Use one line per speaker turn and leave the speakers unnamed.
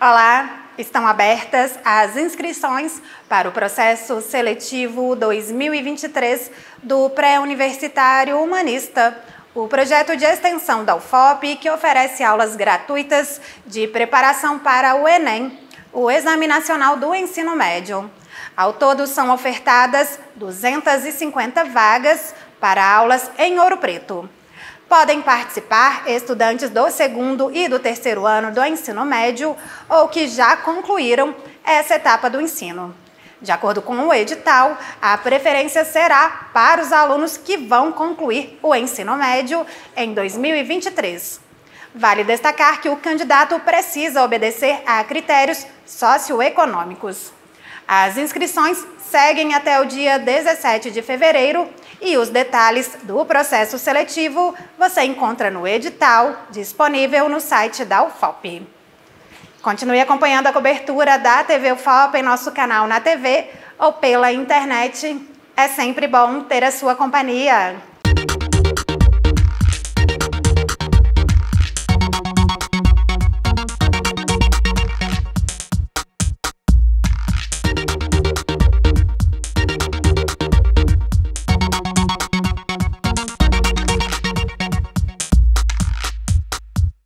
Olá, estão abertas as inscrições para o processo seletivo 2023 do Pré-Universitário Humanista, o projeto de extensão da UFOP que oferece aulas gratuitas de preparação para o Enem, o Exame Nacional do Ensino Médio. Ao todo, são ofertadas 250 vagas para aulas em Ouro Preto. Podem participar estudantes do segundo e do terceiro ano do ensino médio ou que já concluíram essa etapa do ensino. De acordo com o edital, a preferência será para os alunos que vão concluir o ensino médio em 2023. Vale destacar que o candidato precisa obedecer a critérios socioeconômicos. As inscrições seguem até o dia 17 de fevereiro e os detalhes do processo seletivo você encontra no edital disponível no site da UFOP. Continue acompanhando a cobertura da TV UFOP em nosso canal na TV ou pela internet. É sempre bom ter a sua companhia.